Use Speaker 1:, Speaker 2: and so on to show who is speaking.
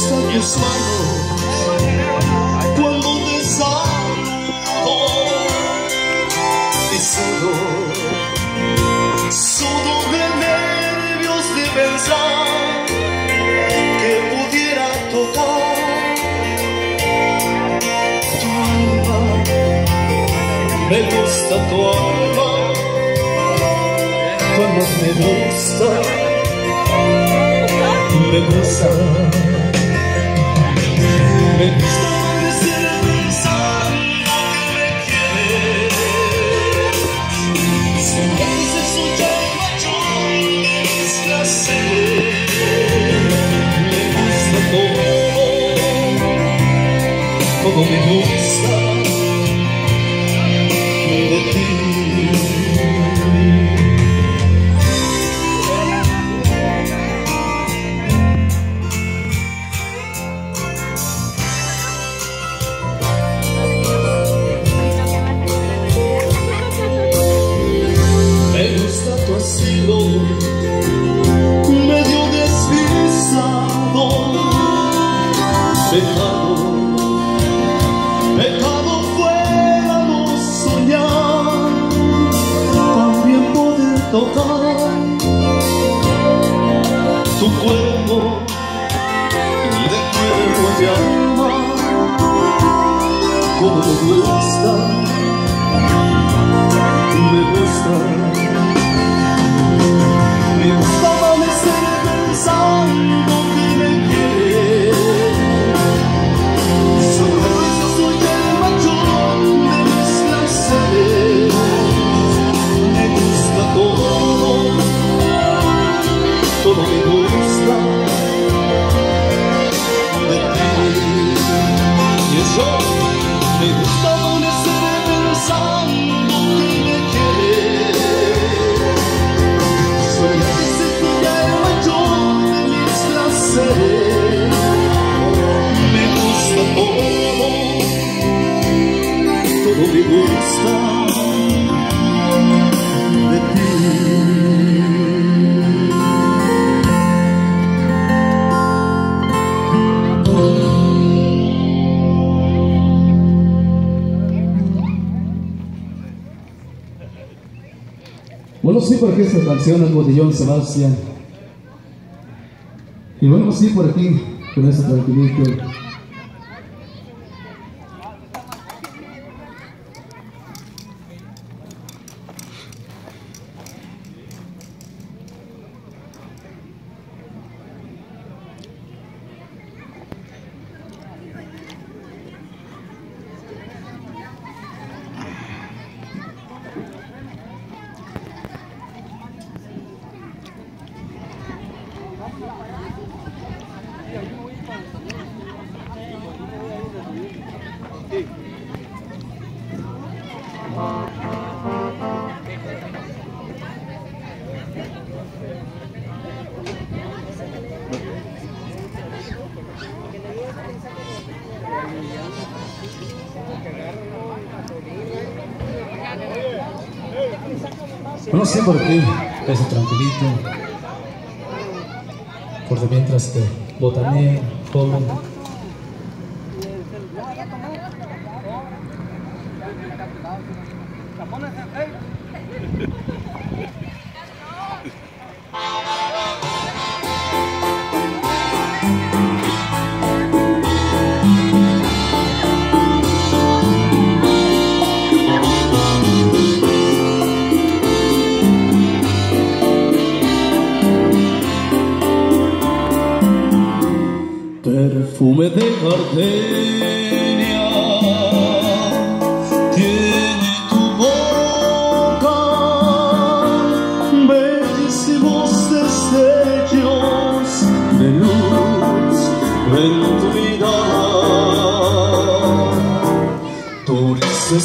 Speaker 1: gustan tus manos cuando te saludo y solo, solo de nervios de pensar que pudiera tocar tu alma. Me gusta tu alma, tu alma me gusta, me gusta. Mis placeres. Me gusta asilo, medio despistado, pecado, pecado fuera no soñar, también poder tocar tu cuerpo de cuerpo y alma, como me Bueno, sí, porque esta canción es Botellón Sebastián. Y bueno, sí, por aquí, con ese tranquilito. Bueno, sí, por aquí, ese tranquilito. Por de mientras te botané, joven. perfume de gardenia. Tiene tu boca bellísimos destellos de luz en tu vida dulce